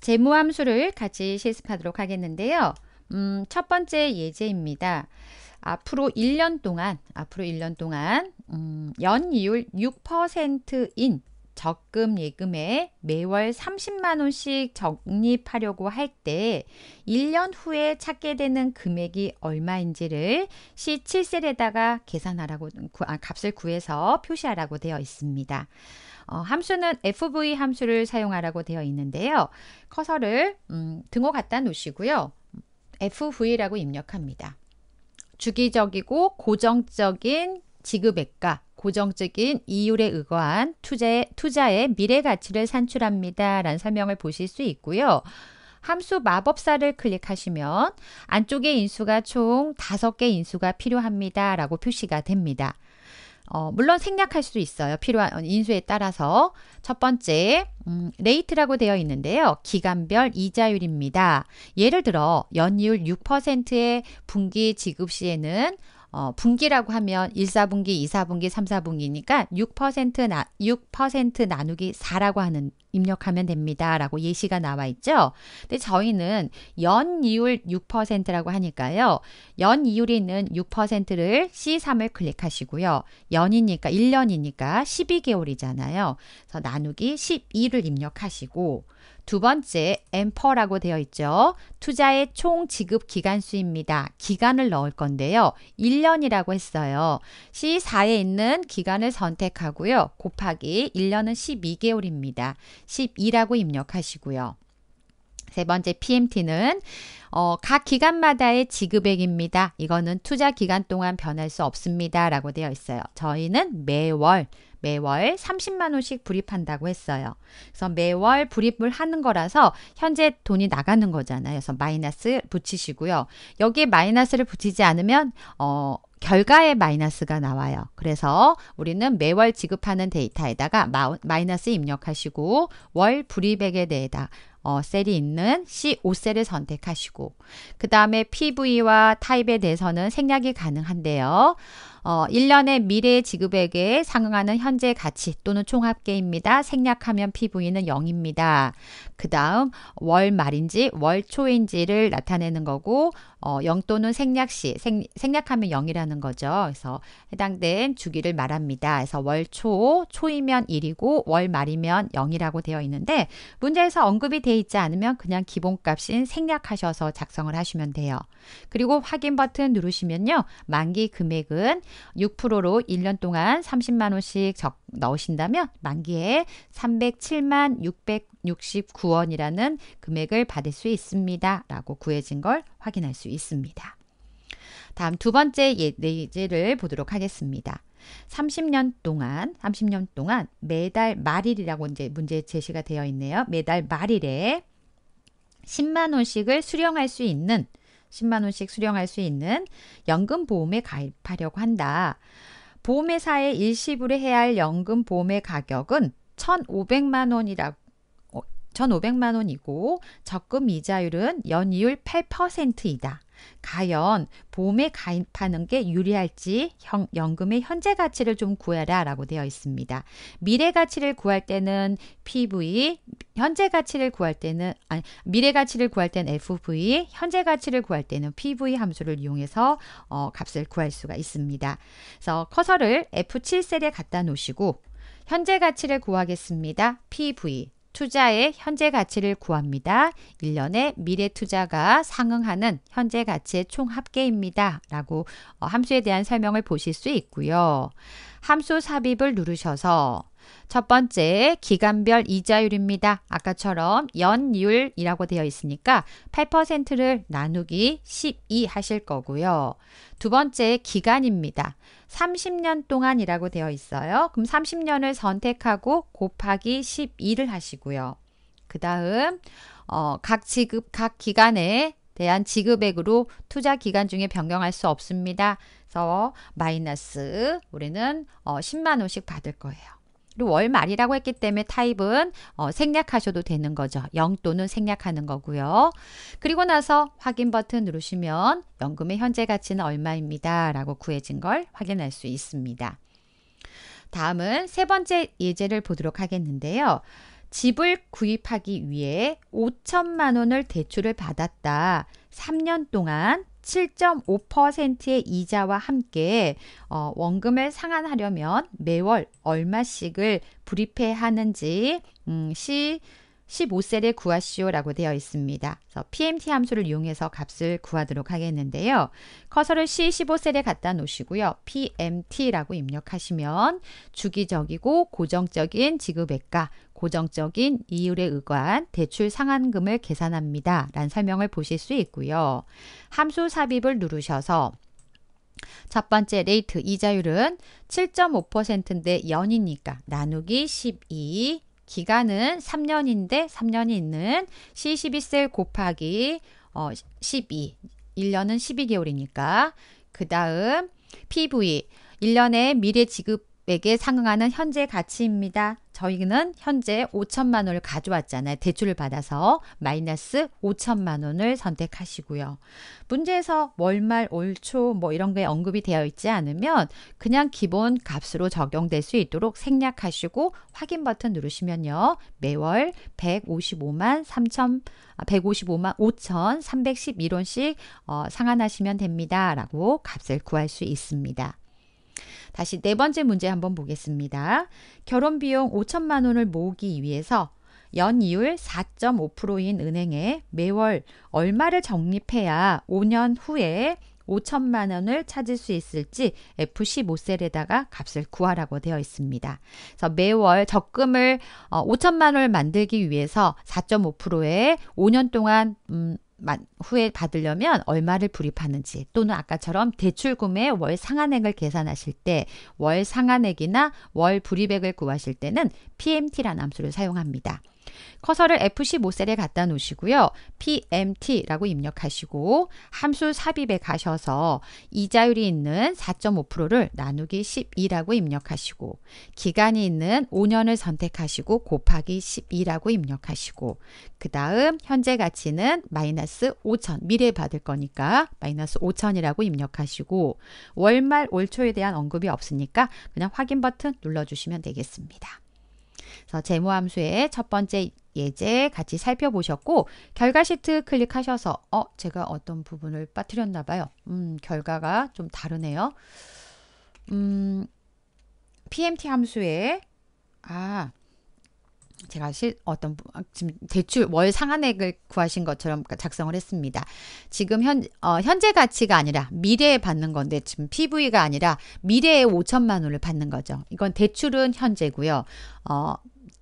재무함수를 같이 실습하도록 하겠는데요. 음, 첫 번째 예제입니다. 앞으로 1년 동안, 앞으로 1년 동안, 음, 연이율 6%인 적금 예금에 매월 30만 원씩 적립하려고 할 때 1년 후에 찾게 되는 금액이 얼마인지를 C7셀에다가 계산하라고 아, 값을 구해서 표시하라고 되어 있습니다. 어, 함수는 fv 함수를 사용하라고 되어 있는데요. 커서를 음, 등호 갖다 놓으시고요. fv라고 입력합니다. 주기적이고 고정적인 지급액과 고정적인 이율에 의거한 투자의, 투자의 미래 가치를 산출합니다. 라는 설명을 보실 수 있고요. 함수 마법사를 클릭하시면 안쪽에 인수가 총 5개 인수가 필요합니다. 라고 표시가 됩니다. 어, 물론 생략할 수 있어요. 필요한 인수에 따라서. 첫 번째, 음, rate라고 되어 있는데요. 기간별 이자율입니다. 예를 들어, 연이율 6%의 분기 지급 시에는 어, 분기라고 하면 1, 4분기, 2, 4분기, 3, 4분기니까 6% 나, 6% 나누기 4라고 하는 입력하면 됩니다. 라고 예시가 나와 있죠. 근데 저희는 연이율 6%라고 하니까요. 연이율이 있는 6%를 C3을 클릭하시고요. 연이니까 1년이니까 12개월이잖아요. 그래서 나누기 12를 입력하시고 두 번째 엠퍼라고 되어 있죠. 투자의 총 지급 기간 수입니다. 기간을 넣을 건데요. 1년이라고 했어요. C4에 있는 기간을 선택하고요. 곱하기 1년은 12개월입니다. 12라고 입력하시고요. 세 번째 PMT는 어, 각 기간마다의 지급액입니다. 이거는 투자 기간 동안 변할 수 없습니다. 라고 되어 있어요. 저희는 매월 매월 30만 원씩 불입한다고 했어요. 그래서 매월 불입을 하는 거라서 현재 돈이 나가는 거잖아요. 그래서 마이너스 붙이시고요. 여기에 마이너스를 붙이지 않으면 어 결과에 마이너스가 나와요. 그래서 우리는 매월 지급하는 데이터에다가 마이너스 입력하시고 월 불이백에 대해다 어, 셀이 있는 C5셀을 선택하시고 그 다음에 PV와 타입에 대해서는 생략이 가능한데요. 어, 1년의 미래 지급액에 상응하는 현재 가치 또는 총합계입니다. 생략하면 PV는 0입니다. 그 다음 월 말인지 월 초인지를 나타내는 거고 어, 0 또는 생략 시 생, 생략하면 0이라는 거죠. 그래서 해당된 주기를 말합니다. 그래서 월 초, 초이면 1이고 월 말이면 0이라고 되어 있는데 문제에서 언급이 되어 있지 않으면 그냥 기본값인 생략하셔서 작성을 하시면 돼요. 그리고 확인 버튼 누르시면요. 만기 금액은 6%로 1년 동안 30만 원씩 적, 넣으신다면 만기에 307만 669원이라는 금액을 받을 수 있습니다. 라고 구해진 걸 확인할 수 있습니다. 다음 두 번째 예, 예제를 보도록 하겠습니다. 30년 동안 30년 동안 매달 말일이라고 이제 문제 제시가 되어 있네요. 매달 말일에 10만 원씩을 수령할 수 있는 10만 원씩 수령할 수 있는 연금 보험에 가입하려고 한다. 보험회사에 일시불 해야 할 연금 보험의 가격은 1,500만 원이라고 1,500만 원이고 적금 이자율은 연이율 8%이다. 과연 보험에 가입하는 게 유리할지 형, 연금의 현재 가치를 좀 구해라 라고 되어 있습니다. 미래 가치를 구할 때는 PV, 현재 가치를 구할 때는 아니 미래 가치를 구할 때는 FV, 현재 가치를 구할 때는 PV 함수를 이용해서 어, 값을 구할 수가 있습니다. 그래서 커서를 F7셀에 갖다 놓으시고 현재 가치를 구하겠습니다. PV 투자의 현재 가치를 구합니다. 1년의 미래 투자가 상응하는 현재 가치의 총 합계입니다. 라고 어, 함수에 대한 설명을 보실 수 있고요. 함수 삽입을 누르셔서 첫 번째 기간별 이자율입니다. 아까처럼 연율이라고 되어 있으니까 8%를 나누기 12 하실 거고요. 두 번째 기간입니다. 30년 동안이라고 되어 있어요. 그럼 30년을 선택하고 곱하기 12를 하시고요. 그 다음 어, 각 지급 각 기간에 대한 지급액으로 투자 기간 중에 변경할 수 없습니다. 그래서 마이너스 우리는 어, 10만 원씩 받을 거예요. 그리고 월 말이라고 했기 때문에 타입은 어, 생략하셔도 되는 거죠. 0 또는 생략하는 거고요. 그리고 나서 확인 버튼 누르시면 연금의 현재 가치는 얼마입니다. 라고 구해진 걸 확인할 수 있습니다. 다음은 세 번째 예제를 보도록 하겠는데요. 집을 구입하기 위해 5천만 원을 대출을 받았다. 3년 동안 7.5%의 이자와 함께 어, 원금을 상환하려면 매월 얼마씩을 불입해야 하는지 음, 시 15셀에 구하시오라고 되어 있습니다. 그래서 PMT 함수를 이용해서 값을 구하도록 하겠는데요. 커서를 C15셀에 갖다 놓으시고요. PMT라고 입력하시면 주기적이고 고정적인 지급액과 고정적인 이율에 의거한 대출 상환금을 계산합니다. 라는 설명을 보실 수 있고요. 함수 삽입을 누르셔서 첫 번째 rate 이자율은 7.5%인데 연이니까 나누기 12 기간은 3년인데 3년이 있는 C12셀 곱하기 어, 12 1년은 12개월이니까. 그 다음 PV 1년의 미래 지급액에 상응하는 현재 가치입니다. 저희는 현재 5천만 원을 가져왔잖아요. 대출을 받아서 마이너스 5천만 원을 선택하시고요. 문제에서 월말, 올초 뭐 이런 게 언급이 되어 있지 않으면 그냥 기본 값으로 적용될 수 있도록 생략하시고 확인 버튼 누르시면요. 매월 155만 3천 155만 5천 311원씩 어, 상환하시면 됩니다. 라고 값을 구할 수 있습니다. 다시 네 번째 문제 한번 보겠습니다. 결혼 비용 5천만 원을 모으기 위해서 연이율 4.5%인 은행에 매월 얼마를 적립해야 5년 후에 5천만 원을 찾을 수 있을지 F15셀에다가 값을 구하라고 되어 있습니다. 그래서 매월 적금을 5천만 원을 만들기 위해서 4.5%에 5년 동안 음, 후에 받으려면 얼마를 불입하는지 또는 아까처럼 대출금의 월 상한액을 계산하실 때 월 상한액이나 월 불입액을 구하실 때는 PMT라는 함수를 사용합니다. 커서를 F15셀에 갖다 놓으시고요. PMT라고 입력하시고 함수 삽입에 가셔서 이자율이 있는 4.5%를 나누기 12라고 입력하시고 기간이 있는 5년을 선택하시고 곱하기 12라고 입력하시고 그 다음 현재 가치는 마이너스 5천 미래에 받을 거니까 마이너스 5천이라고 입력하시고 월말 월초에 대한 언급이 없으니까 그냥 확인 버튼 눌러주시면 되겠습니다. 그래서 재무함수의 첫 번째 예제 같이 살펴보셨고 결과 시트 클릭하셔서 어 제가 어떤 부분을 빠뜨렸나 봐요. 음 결과가 좀 다르네요. 음 PMT 함수에 아 제가 실 어떤 아, 지금 대출 월 상한액을 구하신 것처럼 작성을 했습니다. 지금 현 어, 현재 가치가 아니라 미래에 받는 건데 지금 PV가 아니라 미래에 5천만 원을 받는 거죠. 이건 대출은 현재고요. 어,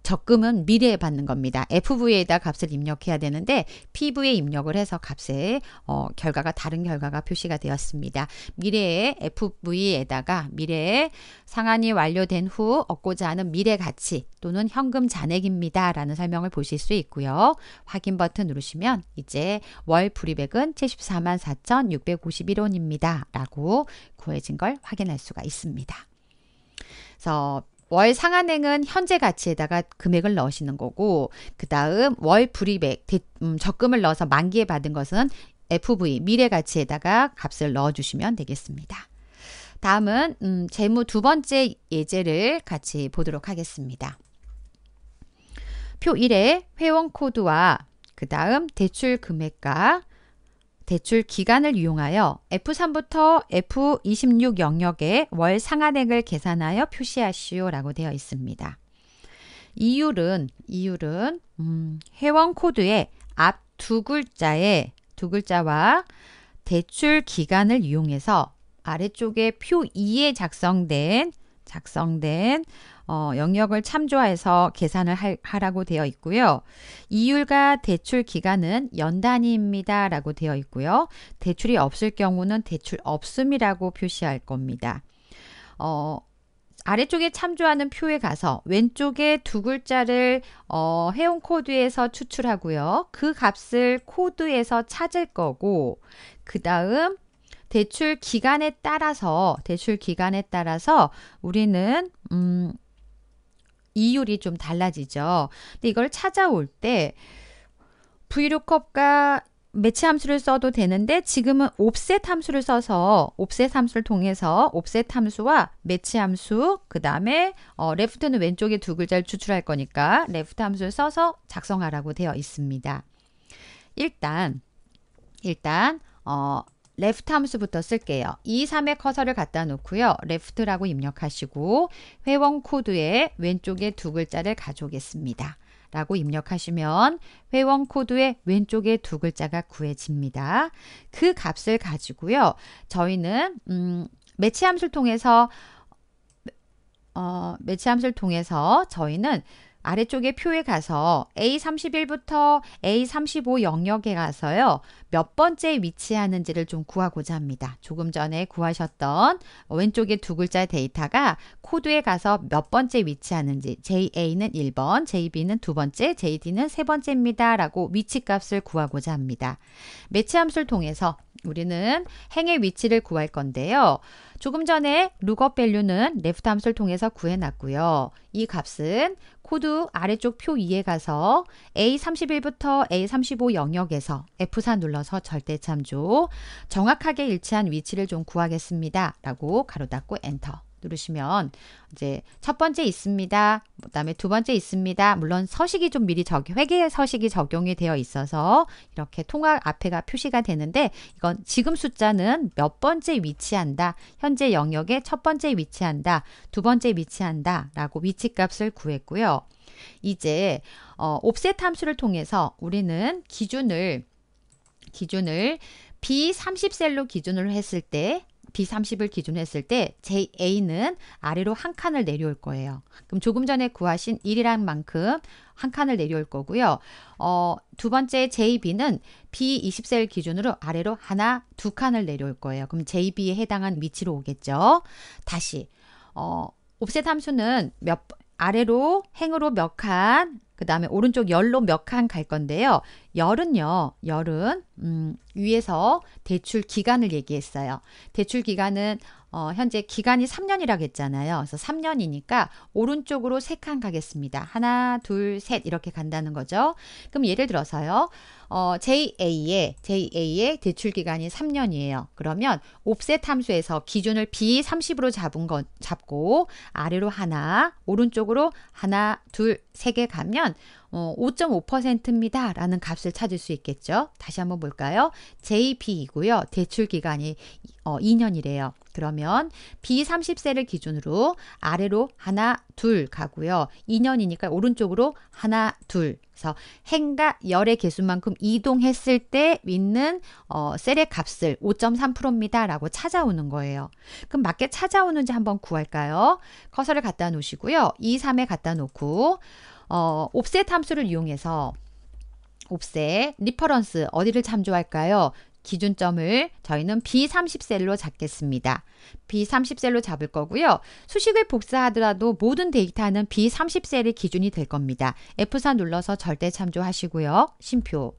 적금은 미래에 받는 겁니다. FV에다 값을 입력해야 되는데 PV에 입력을 해서 값에 어, 결과가 다른 결과가 표시가 되었습니다. 미래에 FV에다가 미래에 상한이 완료된 후 얻고자 하는 미래 가치 또는 현금 잔액입니다. 라는 설명을 보실 수 있고요. 확인 버튼 누르시면 이제 월 불입액은 74만 4,651원입니다. 라고 구해진 걸 확인할 수가 있습니다. 그래서 월 상한액은 현재 가치에다가 금액을 넣으시는 거고 그 다음 월 불이백 음, 적금을 넣어서 만기에 받은 것은 FV 미래 가치에다가 값을 넣어주시면 되겠습니다. 다음은 음, 재무 두 번째 예제를 같이 보도록 하겠습니다. 표 1에 회원 코드와 그 다음 대출 금액과 대출 기간을 이용하여 F3부터 F26 영역의 월 상한액을 계산하여 표시하시오라고 되어 있습니다. 이율은 이율은 음, 회원 코드의 앞 두 글자에 두 글자와 대출 기간을 이용해서 아래쪽에 표 2에 작성된 작성된 어, 영역을 참조해서 계산을 할, 하라고 되어 있고요. 이율과 대출 기간은 연 단위입니다. 라고 되어 있고요. 대출이 없을 경우는 대출 없음이라고 표시할 겁니다. 어, 아래쪽에 참조하는 표에 가서 왼쪽에 두 글자를 어, 해온 코드에서 추출하고요. 그 값을 코드에서 찾을 거고 그 다음 대출 기간에 따라서 대출 기간에 따라서 우리는 음, 이율이 좀 달라지죠. 근데 이걸 찾아올 때 VLOOKUP과 match 함수를 써도 되는데 지금은 offset 함수를 써서 offset 함수를 통해서 offset 함수와 매치 함수 그 다음에 어, left는 왼쪽에 두 글자를 추출할 거니까 left 함수를 써서 작성하라고 되어 있습니다. 일단 일단 어 left 함수부터 쓸게요. E3에 커서를 갖다 놓고요. left라고 입력하시고 회원 코드에 왼쪽에 두 글자를 가져오겠습니다. 라고 입력하시면 회원 코드의 왼쪽에 두 글자가 구해집니다. 그 값을 가지고요. 저희는 음, 매치 함수를 통해서 어, 매치 함수를 통해서 저희는 아래쪽에 표에 가서 A31부터 A35 영역에 가서요. 몇 번째 위치하는지를 좀 구하고자 합니다. 조금 전에 구하셨던 왼쪽에 두 글자 데이터가 코드에 가서 몇 번째 위치하는지 JA는 1번, JB는 두 번째, JD는 세 번째입니다. 라고 위치값을 구하고자 합니다. 매치 함수를 통해서 우리는 행의 위치를 구할 건데요. 조금 전에 lookup value는 left 함수를 통해서 구해놨고요. 이 값은 코드 아래쪽 표 2에 가서 A31부터 A35 영역에서 F4 눌러서 절대참조 정확하게 일치한 위치를 좀 구하겠습니다. 라고 괄호 닫고 엔터. 누르시면 이제 첫 번째 있습니다. 그다음에 두 번째 있습니다. 물론 서식이 좀 미리 적용 회계 서식이 적용이 되어 있어서 이렇게 통화 앞에가 표시가 되는데 이건 지금 숫자는 몇 번째 위치한다. 현재 영역의 첫 번째 위치한다. 두 번째 위치한다라고 위치값을 구했고요. 이제 어, 옵셋 함수를 통해서 우리는 기준을 기준을 B30셀로 기준으로 했을 때 B30을 기준으로 했을 때 JA는 아래로 한 칸을 내려올 거예요. 그럼 조금 전에 구하신 1이란 만큼 한 칸을 내려올 거고요. 어, 두 번째 JB는 B20셀 기준으로 아래로 하나, 두 칸을 내려올 거예요. 그럼 JB에 해당한 위치로 오겠죠. 다시 어, 옵셋 함수는 몇 아래로 행으로 몇 칸, 그 다음에 오른쪽 열로 몇 칸 갈 건데요. 열은요, 열은, 음, 위에서 대출 기간을 얘기했어요. 대출 기간은, 어, 현재 기간이 3년이라고 했잖아요. 그래서 3년이니까 오른쪽으로 3칸 가겠습니다. 하나, 둘, 셋 이렇게 간다는 거죠. 그럼 예를 들어서요. 어, JA의 JA의 대출 기간이 3년이에요. 그러면 옵셋 함수에서 기준을 B30으로 잡은 거 잡고 아래로 하나, 오른쪽으로 하나, 둘, 세 개 가면 어, 5.5%입니다. 라는 값을 찾을 수 있겠죠. 다시 한번 볼까요? JB이고요. 대출 기간이 어, 2년이래요. 그러면 B30세를 기준으로 아래로 하나, 둘 가고요. 2년이니까 오른쪽으로 하나, 둘. 그래서 행과 열의 개수만큼 이동했을 때 있는 어, 셀의 값을 5.3%입니다. 라고 찾아오는 거예요. 그럼 맞게 찾아오는지 한번 구할까요? 커서를 갖다 놓으시고요. E3에 갖다 놓고 어, offset 함수를 이용해서 offset, reference 어디를 참조할까요? 기준점을 저희는 B30셀로 잡겠습니다. B30셀로 잡을 거고요. 수식을 복사하더라도 모든 데이터는 B30셀이 기준이 될 겁니다. F4 눌러서 절대 참조하시고요. 쉼표.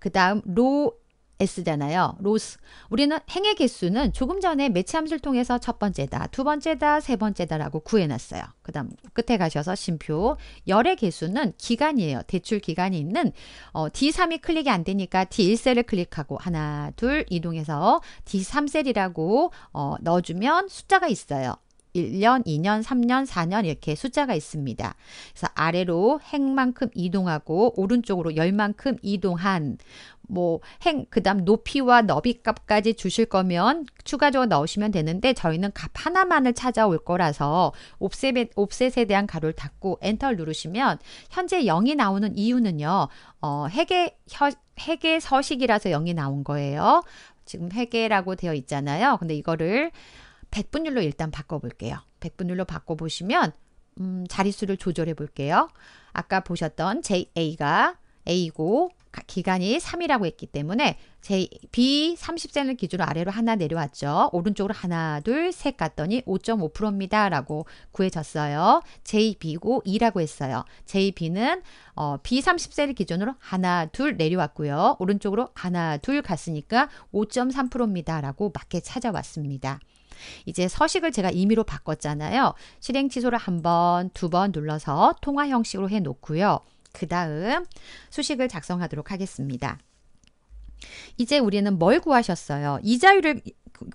그 다음 rows잖아요. Rows. 우리는 행의 개수는 조금 전에 매치 함수를 통해서 첫 번째다, 두 번째다, 세 번째다라고 구해놨어요. 그 다음 끝에 가셔서 쉼표. 열의 개수는 기간이에요. 대출 기간이 있는 어, D3이 클릭이 안 되니까 D1셀을 클릭하고 하나, 둘 이동해서 D3셀이라고 어, 넣어주면 숫자가 있어요. 1년, 2년, 3년, 4년 이렇게 숫자가 있습니다. 그래서 아래로 행만큼 이동하고 오른쪽으로 열만큼 이동한 뭐 행 그다음 높이와 너비 값까지 주실 거면 추가적으로 넣으시면 되는데 저희는 값 하나만을 찾아올 거라서 옵셋에, 옵셋에 대한 가로를 닫고 엔터를 누르시면 현재 0이 나오는 이유는요. 어, 회계 혀, 회계 서식이라서 0이 나온 거예요. 지금 회계라고 되어 있잖아요. 근데 이거를 백분율로 일단 바꿔볼게요. 백분율로 바꿔보시면 음, 자릿수를 조절해 볼게요. 아까 보셨던 JA가 A고 기간이 3이라고 했기 때문에 제 B 30세를 기준으로 아래로 하나 내려왔죠. 오른쪽으로 하나, 둘, 셋 갔더니 5.5%입니다. 라고 구해졌어요. JB고 2라고 했어요. JB는 어, B 30세를 기준으로 하나, 둘 내려왔고요. 오른쪽으로 하나, 둘 갔으니까 5.3%입니다. 라고 맞게 찾아왔습니다. 이제 서식을 제가 임의로 바꿨잖아요. 실행 취소를 한 번, 두 번 눌러서 통화 형식으로 해 놓고요. 그 다음 수식을 작성하도록 하겠습니다. 이제 우리는 뭘 구하셨어요? 이자율을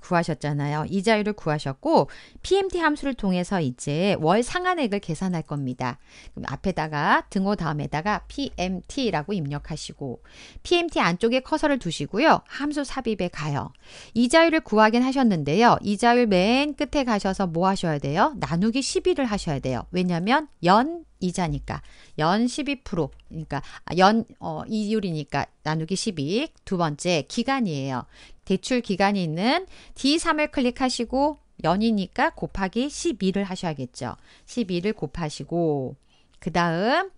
구하셨잖아요. 이자율을 구하셨고 PMT 함수를 통해서 이제 월 상한액을 계산할 겁니다. 그럼 앞에다가 등호 다음에다가 PMT라고 입력하시고 PMT 안쪽에 커서를 두시고요. 함수 삽입에 가요. 이자율을 구하긴 하셨는데요. 이자율 맨 끝에 가셔서 뭐 하셔야 돼요? 나누기 12를 하셔야 돼요. 왜냐하면 연 이자니까 연 12% 그러니까 연 어, 이율이니까 나누기 12. 두 번째 기간이에요. 대출 기간이 있는 D3을 클릭하시고 연이니까 곱하기 12를 하셔야겠죠. 12를 곱하시고 그 다음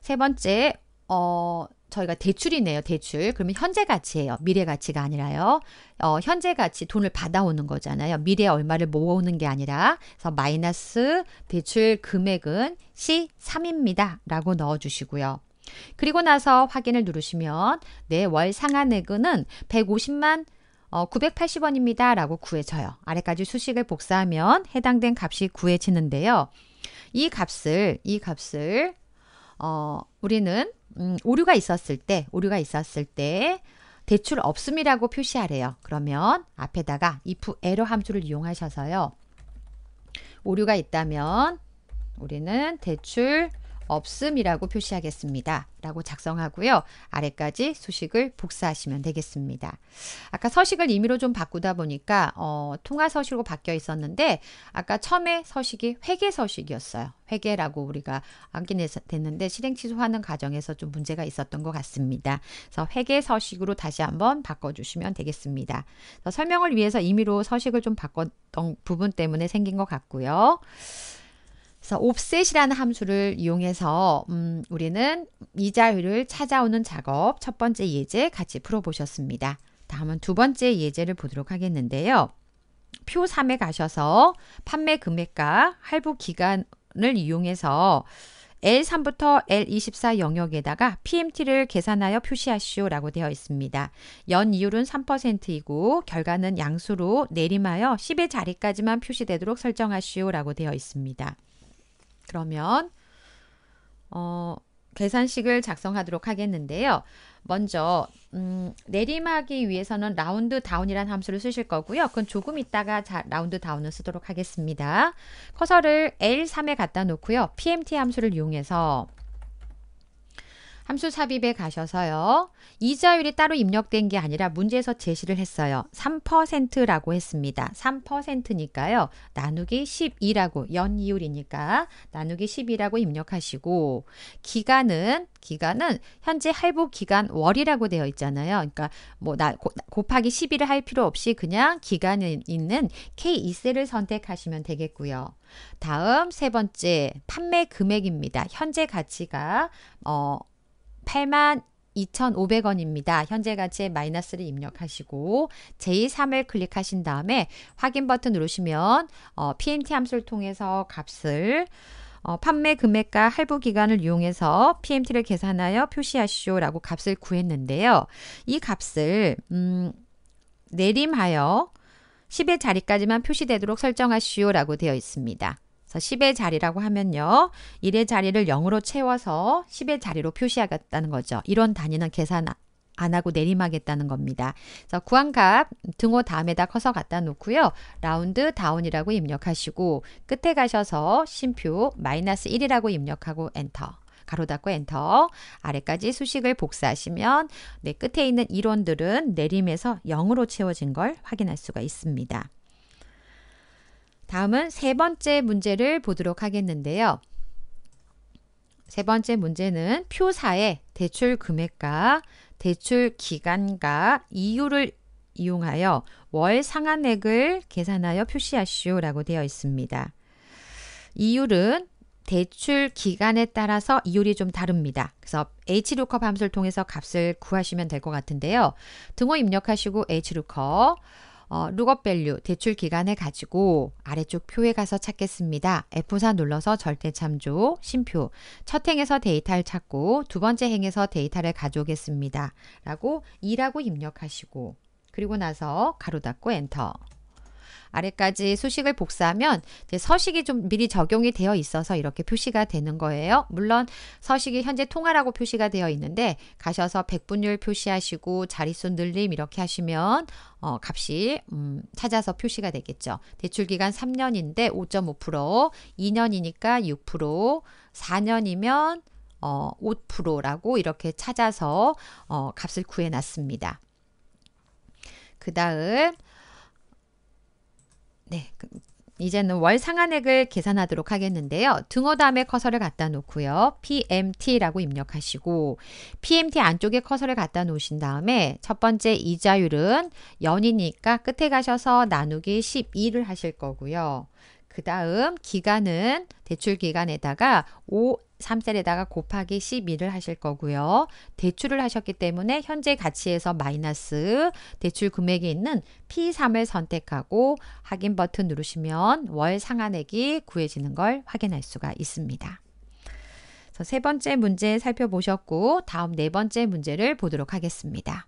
세 번째 어 저희가 대출이네요. 대출. 그러면 현재 가치예요. 미래 가치가 아니라요. 어, 현재 가치 돈을 받아오는 거잖아요. 미래에 얼마를 모아오는 게 아니라 그래서 마이너스 대출 금액은 C3입니다. 라고 넣어 주시고요. 그리고 나서 확인을 누르시면 네, 월 상한액은 150만 어, 980원입니다. 라고 구해져요. 아래까지 수식을 복사하면 해당된 값이 구해지는데요. 이 값을, 이 값을, 어, 우리는, 음, 오류가 있었을 때, 오류가 있었을 때, 대출 없음이라고 표시하래요. 그러면 앞에다가 if 에러 함수를 이용하셔서요. 오류가 있다면 우리는 대출 없음이라고 표시하겠습니다. 라고 작성하고요. 아래까지 수식을 복사하시면 되겠습니다. 아까 서식을 임의로 좀 바꾸다 보니까 어, 통화 서식으로 바뀌어 있었는데 아까 처음에 서식이 회계 서식이었어요. 회계라고 우리가 암긴 됐는데 실행 취소하는 과정에서 좀 문제가 있었던 것 같습니다. 그래서 회계 서식으로 다시 한번 바꿔주시면 되겠습니다. 설명을 위해서 임의로 서식을 좀 바꿨던 부분 때문에 생긴 것 같고요. 그래서 offset이라는 함수를 이용해서 음, 우리는 이자율을 찾아오는 작업 첫 번째 예제 같이 풀어보셨습니다. 다음은 두 번째 예제를 보도록 하겠는데요. 표 3에 가셔서 판매 금액과 할부 기간을 이용해서 L3부터 L24 영역에다가 PMT를 계산하여 표시하시오 라고 되어 있습니다. 연 이율은 3%이고 결과는 양수로 내림하여 10의 자리까지만 표시되도록 설정하시오 라고 되어 있습니다. 그러면 어, 계산식을 작성하도록 하겠는데요. 먼저 음, 내림하기 위해서는 ROUNDDOWN이라는 함수를 쓰실 거고요. 그건 조금 있다가 자, ROUNDDOWN을 쓰도록 하겠습니다. 커서를 L3에 갖다 놓고요. PMT 함수를 이용해서 함수 삽입에 가셔서요. 이자율이 따로 입력된 게 아니라 문제에서 제시를 했어요. 3%라고 했습니다. 3%니까요. 나누기 12라고 연이율이니까 나누기 12라고 입력하시고 기간은 기간은 현재 할부 기간 월이라고 되어 있잖아요. 그러니까 뭐 나 곱하기 12를 할 필요 없이 그냥 기간에 있는 K2셀을 선택하시면 되겠고요. 다음 세 번째 판매 금액입니다. 현재 가치가 어 8만 2,500원입니다. 현재 가치에 마이너스를 입력하시고 j3을 클릭하신 다음에 확인 버튼 누르시면 어, PMT 함수를 통해서 값을 어, 판매 금액과 할부 기간을 이용해서 PMT를 계산하여 표시하시오라고 값을 구했는데요. 이 값을 음, 내림하여 10의 자리까지만 표시되도록 설정하시오라고 되어 있습니다. 그래서 10의 자리라고 하면요. 1의 자리를 0으로 채워서 10의 자리로 표시하겠다는 거죠. 이런 단위는 계산 안 하고 내림하겠다는 겁니다. 그래서 구한값 등호 다음에다 커서 갖다 놓고요. ROUNDDOWN이라고 입력하시고 끝에 가셔서 쉼표 마이너스 1이라고 입력하고 엔터. 가로 닫고 엔터 아래까지 수식을 복사하시면 네, 끝에 있는 일원들은 내림해서 0으로 채워진 걸 확인할 수가 있습니다. 다음은 세 번째 문제를 보도록 하겠는데요. 세 번째 문제는 표4에 대출 금액과 대출 기간과 이율을 이용하여 월 상환액을 계산하여 표시하시오라고 되어 있습니다. 이율은 대출 기간에 따라서 이율이 좀 다릅니다. 그래서 HLOOKUP 함수를 통해서 값을 구하시면 될 것 같은데요. 등호 입력하시고 HLOOKUP 어, lookup value 대출 기간을 가지고 아래쪽 표에 가서 찾겠습니다. F4 눌러서 절대 참조, 쉼표. 첫 행에서 데이터를 찾고 두 번째 행에서 데이터를 가져오겠습니다. 라고 2라고 입력하시고 그리고 나서 가로 닫고 엔터. 아래까지 수식을 복사하면 서식이 좀 미리 적용이 되어 있어서 이렇게 표시가 되는 거예요. 물론 서식이 현재 통화라고 표시가 되어 있는데 가셔서 백분율 표시하시고 자릿수 늘림 이렇게 하시면 어, 값이 음, 찾아서 표시가 되겠죠. 대출 기간 3년인데 5.5%, 2년이니까 6%, 4년이면 어, 5%라고 이렇게 찾아서 어, 값을 구해놨습니다. 그 다음 네, 그, 이제는 월 상한액을 계산하도록 하겠는데요. 등호 다음에 커서를 갖다 놓고요. PMT라고 입력하시고 PMT 안쪽에 커서를 갖다 놓으신 다음에 첫 번째 이자율은 연이니까 끝에 가셔서 나누기 12를 하실 거고요. 그 다음 기간은 대출 기간에다가 5 3셀에다가 곱하기 12를 하실 거고요. 대출을 하셨기 때문에 현재 가치에서 마이너스 대출 금액이 있는 P3을 선택하고 확인 버튼 누르시면 월 상한액이 구해지는 걸 확인할 수가 있습니다. 세 번째 문제 살펴보셨고 다음 네 번째 문제를 보도록 하겠습니다.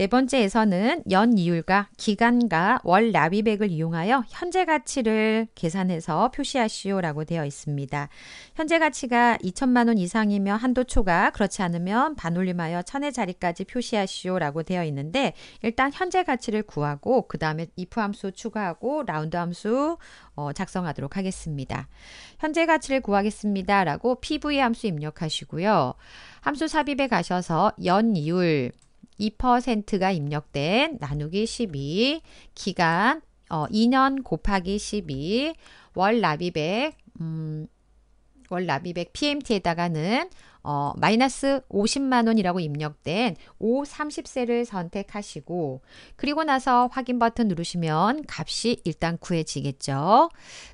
네 번째에서는 연 이율과 기간과 월 납입액을 이용하여 현재 가치를 계산해서 표시하시오라고 되어 있습니다. 현재 가치가 2천만 원 이상이면 한도 초과, 그렇지 않으면 반올림하여 천의 자리까지 표시하시오라고 되어 있는데 일단 현재 가치를 구하고 그 다음에 if 함수 추가하고 라운드 함수 어, 작성하도록 하겠습니다. 현재 가치를 구하겠습니다. 라고 pv 함수 입력하시고요. 함수 삽입에 가셔서 연 이율 2%가 입력된 나누기 12 기간 어, 2년 곱하기 12 월 납입액 음, 월 납입액 PMT에다가는 어, 마이너스 50만 원이라고 입력된 5 30세를 선택하시고 그리고 나서 확인 버튼 누르시면 값이 일단 구해지겠죠.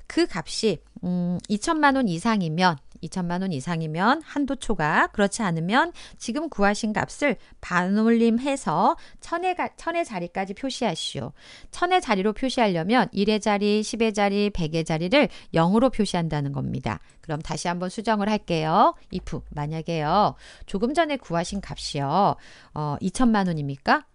그 값이 음, 2천만 원 이상이면 2천만 원 이상이면 한도 초과, 그렇지 않으면 지금 구하신 값을 반올림해서 천의, 천의 자리까지 표시하시오. 천의 자리로 표시하려면 1의 자리, 10의 자리, 100의 자리를 0으로 표시한다는 겁니다. 그럼 다시 한번 수정을 할게요. if 만약에요. 조금 전에 구하신 값이요. 어, 2천만 원입니까?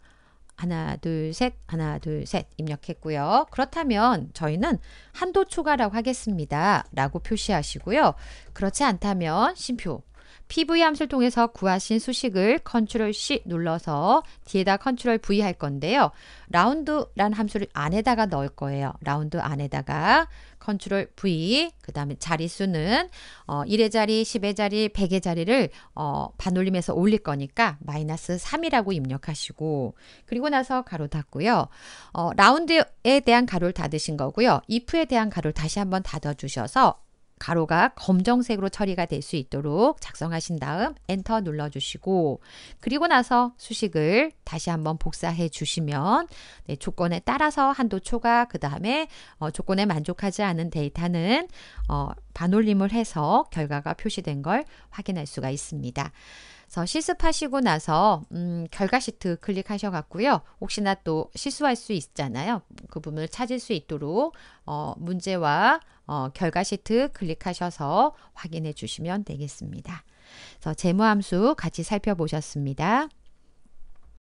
하나, 둘, 셋, 하나, 둘, 셋 입력했고요. 그렇다면 저희는 한도 초과라고 하겠습니다. 라고 표시하시고요. 그렇지 않다면 쉼표 PV 함수를 통해서 구하신 수식을 control C 눌러서 뒤에다 control V 할 건데요. ROUND란 함수를 안에다가 넣을 거예요. 라운드 안에다가 control V 그 다음에 자리수는 어, 1의 자리, 10의 자리, 100의 자리를 어, 반올림해서 올릴 거니까 마이너스 3이라고 입력하시고 그리고 나서 가로 닫고요. 어, 라운드에 대한 가로를 닫으신 거고요. if에 대한 가로를 다시 한번 닫아주셔서 가로가 검정색으로 처리가 될 수 있도록 작성하신 다음 엔터 눌러주시고 그리고 나서 수식을 다시 한번 복사해 주시면 네, 조건에 따라서 한도 초과 그 다음에 어, 조건에 만족하지 않은 데이터는 어, 반올림을 해서 결과가 표시된 걸 확인할 수가 있습니다. 그래서 실습하시고 나서 음, 결과 시트 클릭하셔갖고요. 혹시나 또 실수할 수 있잖아요. 그 부분을 찾을 수 있도록 어, 문제와 어, 결과 시트 클릭하셔서 확인해 주시면 되겠습니다. 그래서 재무함수 같이 살펴보셨습니다.